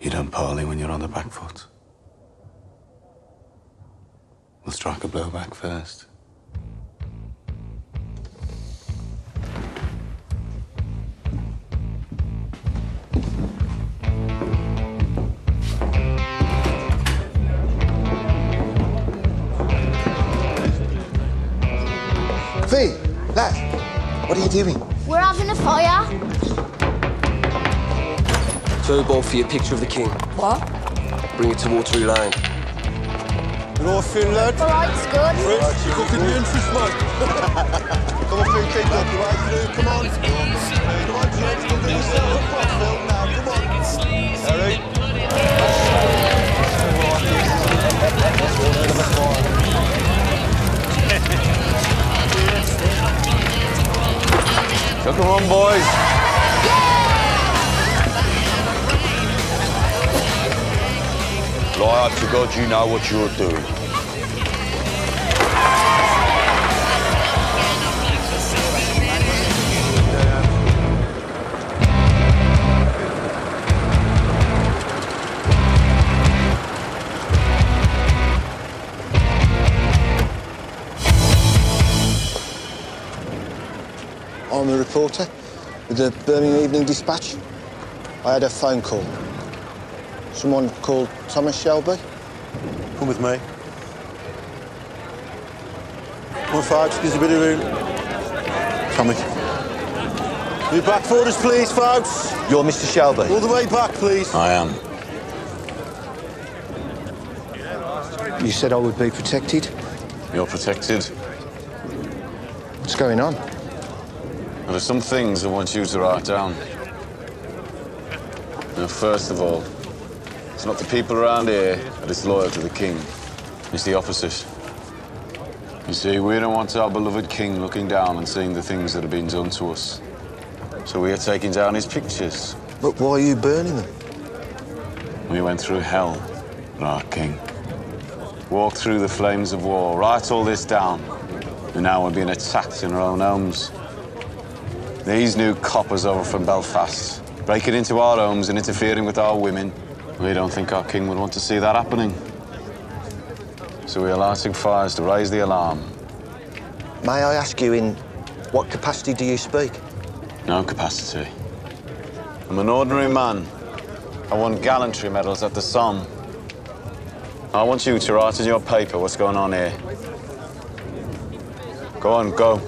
You don't parley when you're on the back foot. We'll strike a blow back first. Fee, lad, what are you doing? We're having a fire. Turbo for your picture of the king. What? Bring it to Watery Lane. Northfield, lad. All right, it's good. Fritz, you're cooking the interest, man. come on, Fee, keep up. You right through, come on. Come on, James, Liar to God, you know what you're doing. I'm a reporter with the Birmingham Evening Dispatch. I had a phone call. Someone called Thomas Shelby. Come with me. Come on, folks, there's a bit of room. Tommy. Be back for us, please, folks. You're Mr. Shelby. All the way back, please. I am. You said I would be protected. You're protected. What's going on? There are some things I want you to write down. Now, first of all, it's not the people around here that is loyal to the king. It's the officers. You see, we don't want our beloved king looking down and seeing the things that have been done to us. So we are taking down his pictures. But why are you burning them? We went through hell for our king. Walked through the flames of war, write all this down. And now we're being attacked in our own homes. These new coppers over from Belfast, breaking into our homes and interfering with our women. We don't think our king would want to see that happening. So we are lighting fires to raise the alarm. May I ask you, in what capacity do you speak? No capacity. I'm an ordinary man. I won gallantry medals at the Somme. I want you to write in your paper what's going on here. Go on, go.